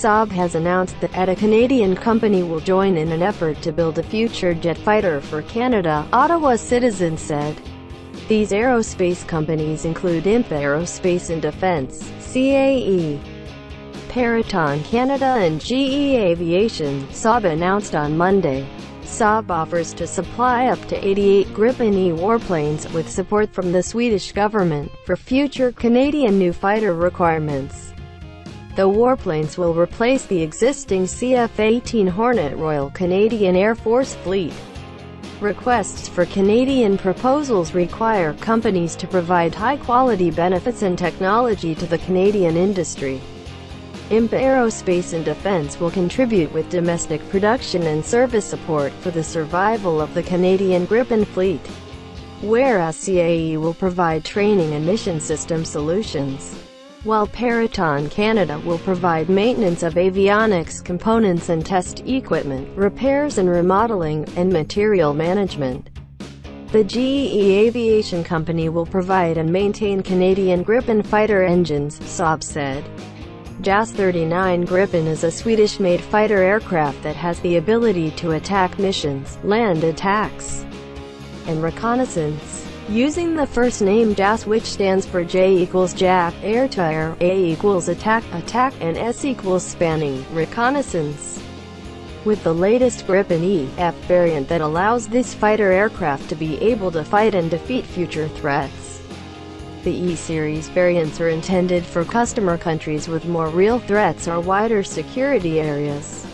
Saab has announced that a Canadian company will join in an effort to build a future jet fighter for Canada, Ottawa Citizen said. These aerospace companies include IMP Aerospace and Defense, CAE, Peraton Canada and GE Aviation, Saab announced on Monday. Saab offers to supply up to 88 Gripen E warplanes, with support from the Swedish government, for future Canadian new fighter requirements. The warplanes will replace the existing CF-18 Hornet Royal Canadian Air Force fleet. Requests for Canadian proposals require companies to provide high-quality benefits and technology to the Canadian industry. IMP Aerospace and Defense will contribute with domestic production and service support for the survival of the Canadian Gripen fleet, whereas CAE will provide training and mission system solutions while Peraton Canada will provide maintenance of avionics components and test equipment, repairs and remodeling, and material management. The GE Aviation Company will provide and maintain Canadian Gripen fighter engines, Saab said. JAS 39 Gripen is a Swedish-made fighter aircraft that has the ability to attack missions, land attacks, and reconnaissance. Using the first name JAS which stands for J equals Jakt, air to air, A equals attack, attack, and S equals Spaning, reconnaissance. With the latest Gripen E-F variant that allows this fighter aircraft to be able to fight and defeat future threats. The E-Series variants are intended for customer countries with more real threats or wider security areas.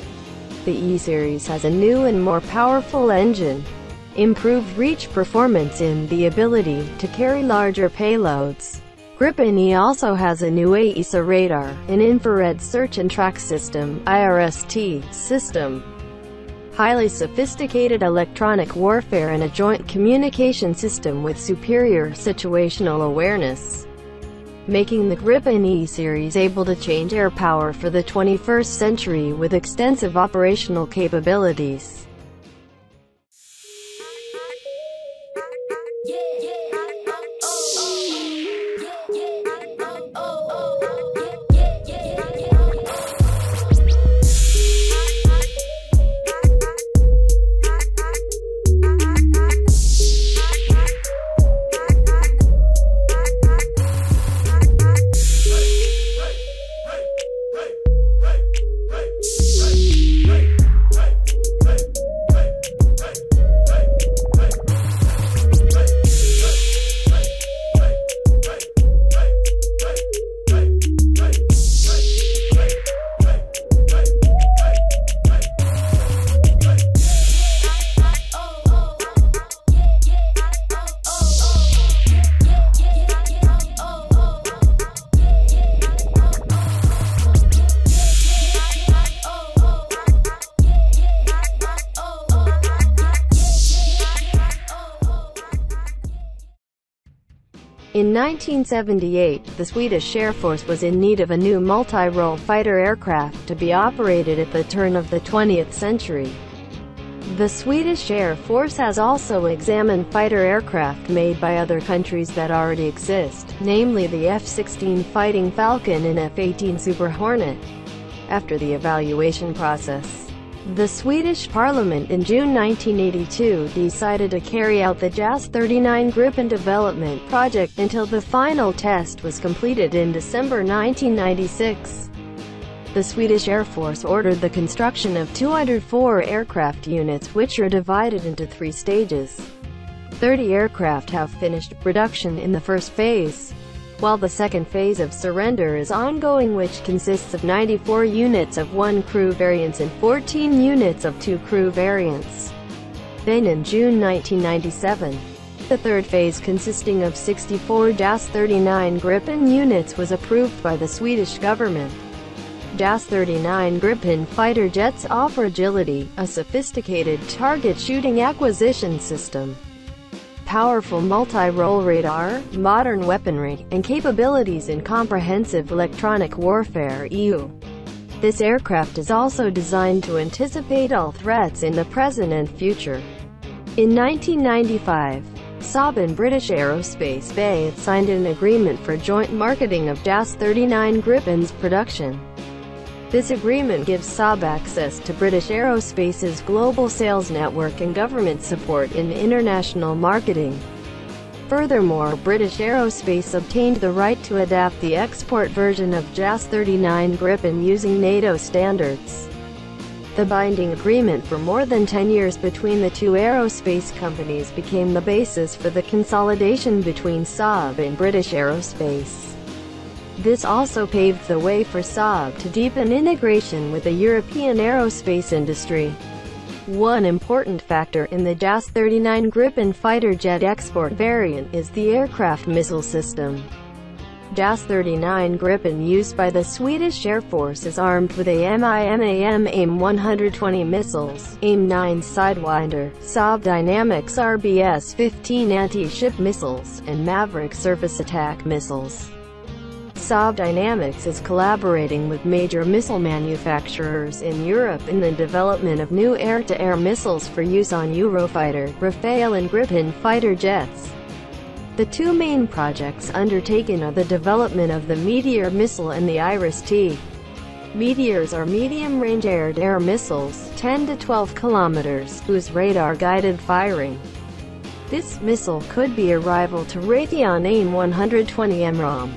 The E-Series has a new and more powerful engine, improved reach performance in the ability to carry larger payloads. Gripen E also has a new AESA radar, an infrared search and track system IRST, system, highly sophisticated electronic warfare and a joint communication system with superior situational awareness, making the Gripen E series able to change air power for the 21st century with extensive operational capabilities. In 1978, the Swedish Air Force was in need of a new multi-role fighter aircraft to be operated at the turn of the 20th century. The Swedish Air Force has also examined fighter aircraft made by other countries that already exist, namely the F-16 Fighting Falcon and F-18 Super Hornet. After the evaluation process, the Swedish parliament in June 1982 decided to carry out the JAS 39 Gripen development project until the final test was completed in December 1996. The Swedish Air Force ordered the construction of 204 aircraft units which are divided into three stages. 30 aircraft have finished production in the first phase while the second phase of surrender is ongoing which consists of 94 units of one crew variants and 14 units of two crew variants. Then in June 1997, the third phase consisting of 64 JAS-39 Gripen units was approved by the Swedish government. JAS-39 Gripen fighter jets offer agility, a sophisticated target shooting acquisition system, powerful multi-role radar, modern weaponry, and capabilities in comprehensive electronic warfare EU. This aircraft is also designed to anticipate all threats in the present and future. In 1995, Saab and British Aerospace BAe signed an agreement for joint marketing of JAS-39 Gripen's production. This agreement gives Saab access to British Aerospace's global sales network and government support in international marketing. Furthermore, British Aerospace obtained the right to adapt the export version of JAS 39 Gripen using NATO standards. The binding agreement for more than 10 years between the two aerospace companies became the basis for the consolidation between Saab and British Aerospace. This also paved the way for Saab to deepen integration with the European aerospace industry. One important factor in the JAS 39 Gripen fighter jet export variant is the aircraft missile system. JAS 39 Gripen used by the Swedish Air Force is armed with a AMRAAM AIM-120 missiles, AIM-9 Sidewinder, Saab Dynamics RBS-15 anti-ship missiles, and Maverick surface attack missiles. Saab Dynamics is collaborating with major missile manufacturers in Europe in the development of new air-to-air -air missiles for use on Eurofighter, Rafale and Gripen fighter jets. The two main projects undertaken are the development of the Meteor missile and the Iris-T. Meteors are medium-range air-to-air missiles, 10 to 12 kilometers, whose radar-guided firing. This missile could be a rival to Raytheon AIM-120 AMRAAM.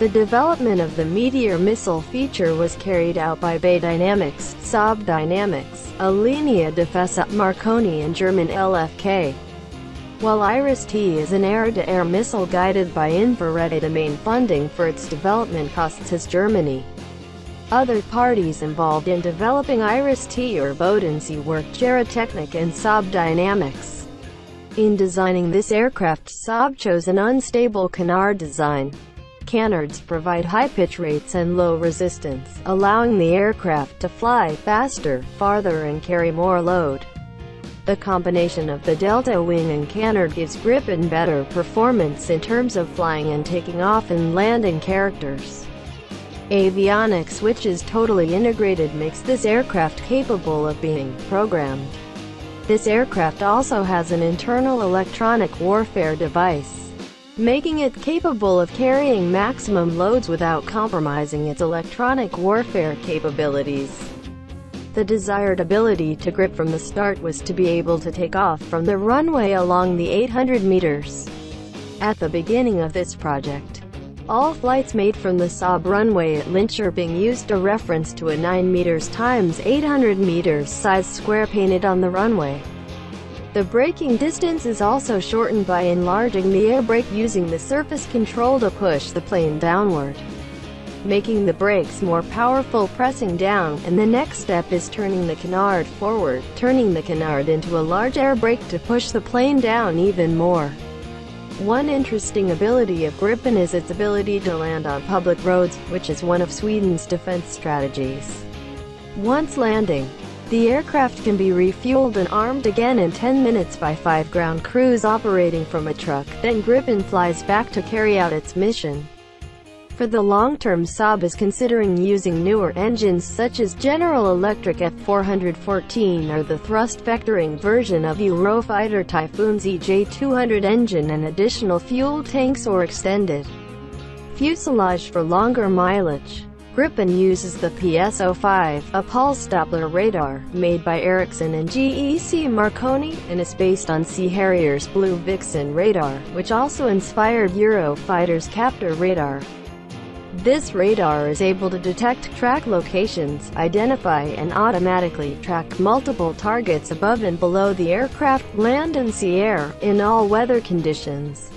The development of the Meteor missile feature was carried out by BAe Dynamics, Saab Dynamics, Alenia Difesa, Marconi and German LFK. While Iris-T is an air-to-air -air missile guided by infrared the main funding for its development costs has Germany. Other parties involved in developing Iris-T or Bodensee were Geratechnik and Saab Dynamics. In designing this aircraft Saab chose an unstable canard design. Canards provide high pitch rates and low resistance, allowing the aircraft to fly faster, farther and carry more load. The combination of the delta wing and canard gives Gripen better performance in terms of flying and taking off and landing characters. Avionics which is totally integrated makes this aircraft capable of being programmed. This aircraft also has an internal electronic warfare device making it capable of carrying maximum loads without compromising its electronic warfare capabilities. The desired ability to grip from the start was to be able to take off from the runway along the 800 meters. At the beginning of this project, all flights made from the Saab runway at Linköping used a reference to a 9 meters times 800 meters size square painted on the runway. The braking distance is also shortened by enlarging the air brake using the surface control to push the plane downward, making the brakes more powerful pressing down, and the next step is turning the canard forward, turning the canard into a large air brake to push the plane down even more. One interesting ability of Gripen is its ability to land on public roads, which is one of Sweden's defense strategies. Once landing, the aircraft can be refueled and armed again in 10 minutes by five ground crews operating from a truck, then Gripen flies back to carry out its mission. For the long term Saab is considering using newer engines such as General Electric F414 or the thrust vectoring version of Eurofighter Typhoon's EJ200 engine and additional fuel tanks or extended fuselage for longer mileage. Gripen uses the PS-05, a pulse Doppler radar, made by Ericsson and GEC Marconi, and is based on Sea Harrier's Blue Vixen radar, which also inspired Eurofighter's Captor radar. This radar is able to detect track locations, identify and automatically track multiple targets above and below the aircraft, land and sea air, in all weather conditions.